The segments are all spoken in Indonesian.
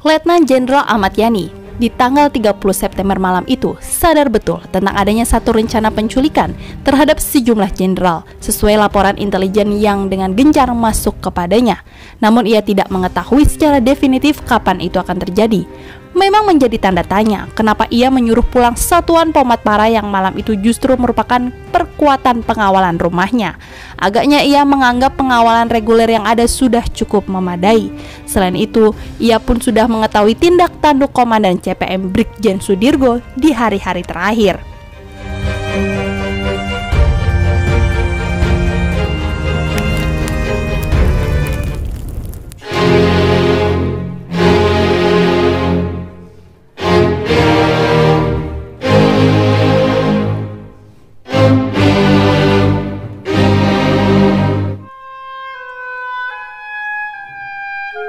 Letnan Jenderal Ahmad Yani di tanggal 30 September malam itu sadar betul tentang adanya satu rencana penculikan terhadap sejumlah jenderal sesuai laporan intelijen yang dengan gencar masuk kepadanya. Namun ia tidak mengetahui secara definitif kapan itu akan terjadi. Memang menjadi tanda tanya kenapa ia menyuruh pulang satuan pomat para yang malam itu justru merupakan perkuatan pengawalan rumahnya. Agaknya ia menganggap pengawalan reguler yang ada sudah cukup memadai. Selain itu, ia pun sudah mengetahui tindak tanduk Komandan CPM Brigjen Sudirgo di hari-hari terakhir. Siang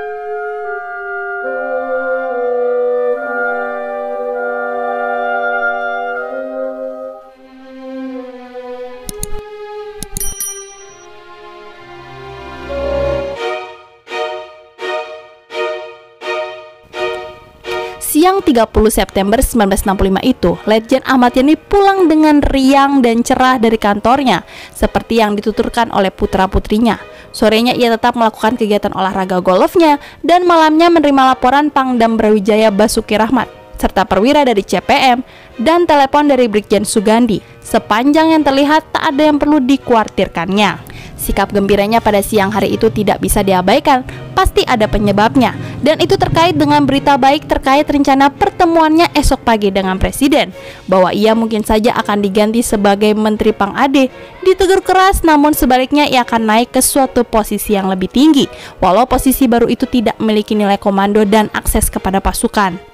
30 September 1965 itu, Letjen Ahmad Yani pulang dengan riang dan cerah dari kantornya, seperti yang dituturkan oleh putra-putrinya. Sorenya ia tetap melakukan kegiatan olahraga golfnya, dan malamnya menerima laporan Pangdam Brawijaya Basuki Rahmat, serta perwira dari CPM, dan telepon dari Brigjen Sugandi. Sepanjang yang terlihat tak ada yang perlu dikuartirkannya. Sikap gembiranya pada siang hari itu tidak bisa diabaikan, pasti ada penyebabnya. Dan itu terkait dengan berita baik terkait rencana pertemuannya esok pagi dengan Presiden, bahwa ia mungkin saja akan diganti sebagai Menteri Pang Ade. Ditegur keras, namun sebaliknya ia akan naik ke suatu posisi yang lebih tinggi, walau posisi baru itu tidak memiliki nilai komando dan akses kepada pasukan.